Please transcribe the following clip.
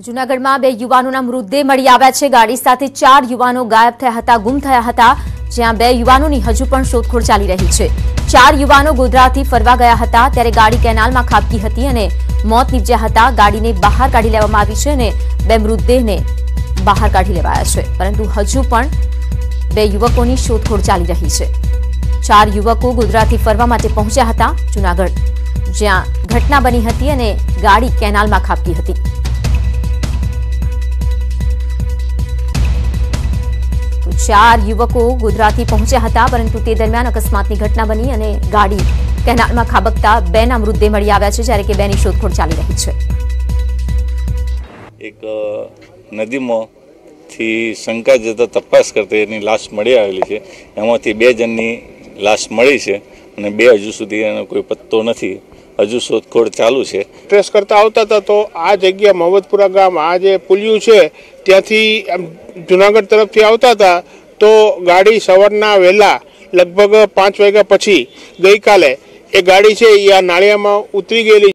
જૂનાગઢમાં બે યુવાનોના મૃતદેહ મળી આવ્યા છે. ગાડી સાથે ચાર યુવાનો ગાયબ થયા હતા, ગુમ થયા હતા, જ્યાં બે યુવાનોની હજુ પણ શોધખોળ ચાલી રહી છે. ચાર યુવાનો ગોધરાથી ફરવા ગયા હતા, ત્યારે ગાડી કેનાલમાં ખાબકી હતી અને મોત નીપજ્યા હતા. ગાડીને બહાર કાઢી લેવામાં આવી છે અને બે મૃતદેહને બહાર કાઢી લેવાયા છે. પરંતુ હજુ પણ બે યુવકોની શોધખોળ ચાલી રહી છે. ચાર યુવકો ગોધરાથી ફરવા માટે પહોંચ્યા હતા જૂનાગઢ, જ્યાં ઘટના બની હતી અને ગાડી કેનાલમાં ખાબકી હતી. ચાર યુવકો ગોધરાથી પહોંચ્યા હતા, પરંતુ તે દરમિયાન અકસ્માતની ઘટના બની અને ગાડી કેનાલમાં ખાબકતા બેના મૃતદેહ મળી આવ્યા છે, જ્યારે કે બેની શોધખોળ ચાલી રહી છે. એક નદીમાંથી શંકા જતા તપાસ કરતા એની લાશ મળી આવેલી છે. એમાંથી બે જણની લાશ મળી છે અને બે હજુ સુધી એનો કોઈ પત્તો નથી. હજુ શોધખોળ ચાલુ છે. ટ્રેસ કરતા આવતા હતા તો આ જગ્યા મહમદપુરા ગામ આ જે પુલિયું છે, ત્યાંથી જુનાગઢ તરફથી આવતા હતા તો ગાડી સવારના વહેલા લગભગ પાંચ વાગ્યા પછી ગઈકાલે એ ગાડી છે એ આ નાળિયામાં ઉતરી ગયેલી